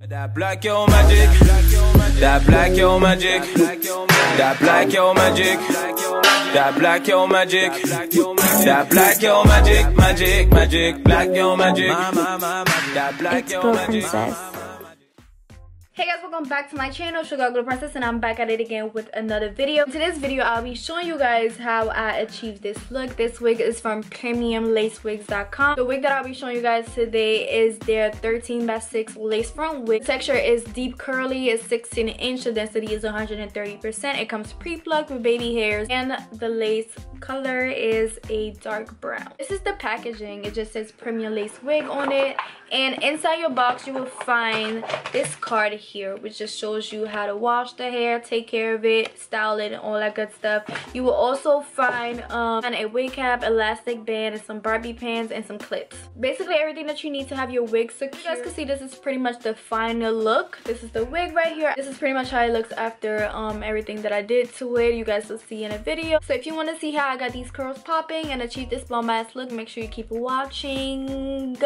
That black yo magic, that black yo magic, that black yo magic, that black yo magic, that black yo magic, magic, magic, black yo magic, that black yo magic. Hey guys, welcome back to my channel, Sugar Glow Princess, and I'm back at it again with another video. In today's video, I'll be showing you guys how I achieved this look. This wig is from PremiumLaceWigs.com. The wig that I'll be showing you guys today is their 13 by 6 lace front wig. The texture is deep curly, it's 16 inch, the density is 130%. It comes pre-plucked with baby hairs, and the lace color is a dark brown. This is the packaging. It just says Premium Lace Wig on it, and inside your box, you will find this card here which just shows you how to wash the hair take care of it style it and all that good stuff. You will also find um a wig cap elastic band and some bobby pins and some clips. Basically everything that you need to have your wig secure. You guys can see this is pretty much the final look. This is the wig right here. This is pretty much how it looks after um everything that i did to it. You guys will see in a video. So if you want to see how i got these curls popping and achieve this bomb ass look make sure you keep watching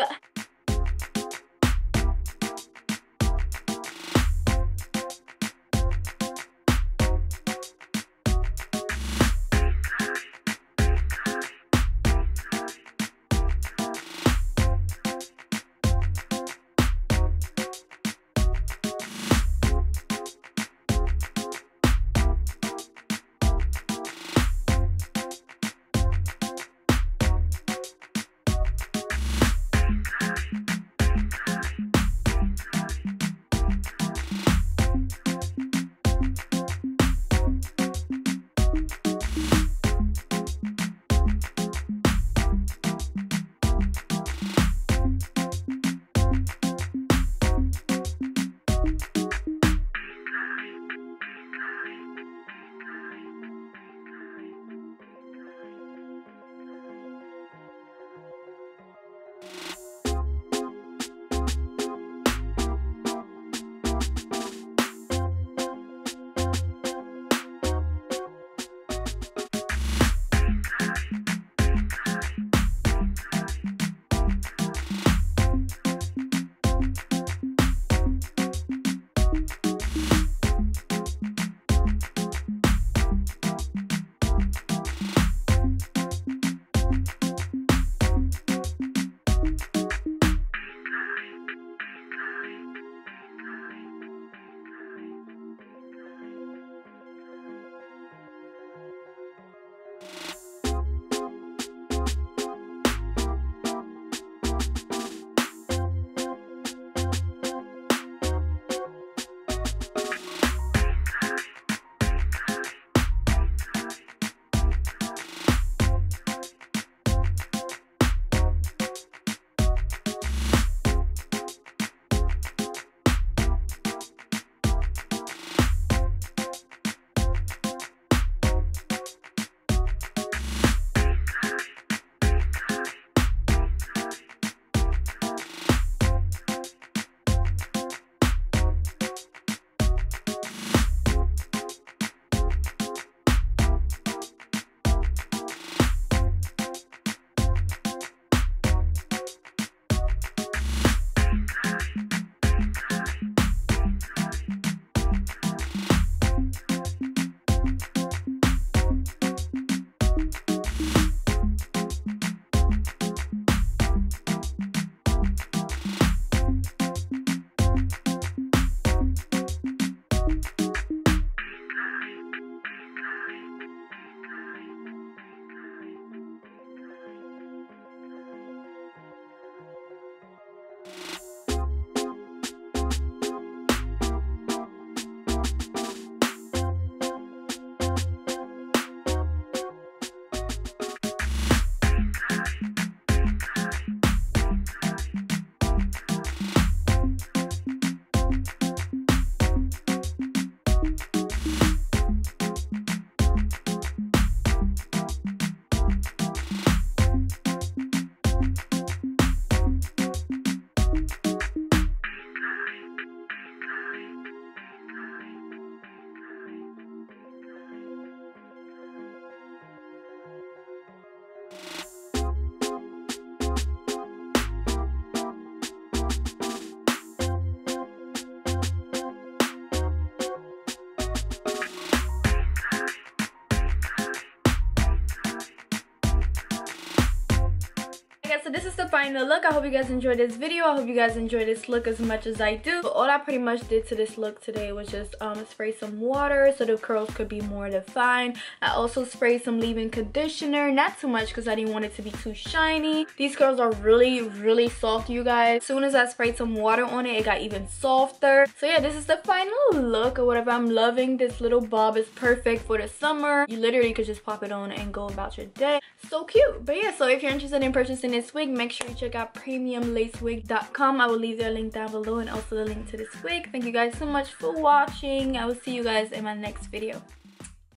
so this is the final look. I hope you guys enjoyed this video. I hope you guys enjoyed this look as much as I do. But all I pretty much did to this look today was just um, spray some water so the curls could be more defined. I also sprayed some leave-in conditioner. Not too much because I didn't want it to be too shiny. These curls are really, really soft, you guys. As soon as I sprayed some water on it, it got even softer. So yeah, this is the final look or whatever. I'm loving this little bob. It's perfect for the summer. You literally could just pop it on and go about your day. So cute. But yeah, so if you're interested in purchasing wig, make sure you check out premiumlacewig.com. I will leave their link down below and also the link to this wig. Thank you guys so much for watching. I will see you guys in my next video.